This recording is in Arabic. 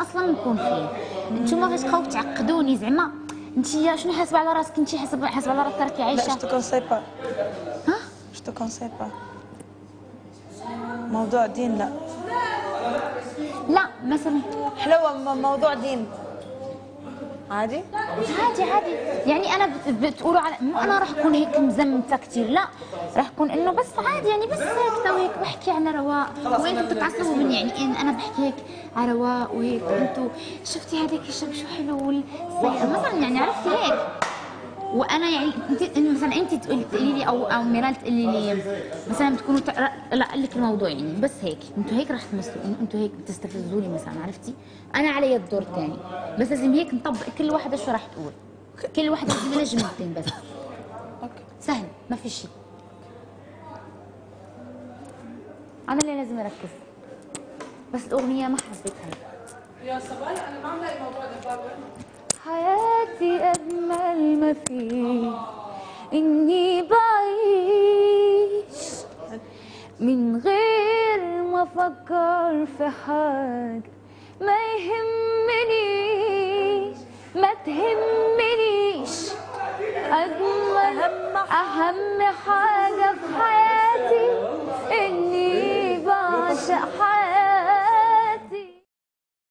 أصلا نكون فيه. نتوما فاش تبقاو تعقدوني زعما. انت شنو حاسبة على راسك؟ انت حاسبه حاسبة على راسك راكي لا عايشة. جو te conseille pas. ها؟ Te conseille pas. موضوع دين لا. لا مثلا. حلوة م- موضوع دين. عادي؟ عادي عادي. يعني أنا بت- بتقولوا على مو أنا راح أكون هيك مزمتة كثير لا راح أكون إنه بس عادي يعني بس ساكته وهيك بحكي على رواق وأنتم بتتعصبوا مني يعني إن أنا بحكي هيك على رواق وهيك. أنتم شفتي هذاك الشاب شو حلو والسيارة مثلا يعني عرفتي هيك وأنا يعني انت مثلا أنت تقولي تقولي لي أو أو ميرال تقولي لي مثلا بتكونوا لا قال لك الموضوع يعني بس هيك. أنتوا هيك راح تمثلوا أنتوا هيك بتستفزوني مثلا عرفتي؟ أنا علي الدور الثاني بس لازم هيك نطبق كل واحدة شو راح تقول. كل واحدة لازم لها جملتين بس. okay. سهل ما في شيء. أنا اللي لازم أركز. بس الأغنية ما حبيتها. يا صبايا أنا ما عم لاقي موضوع فيه إني بعيش من غير ما أفكر في حاجة. ما يهمنيش ما تهمنيش أجمل أهم حاجة في حياتي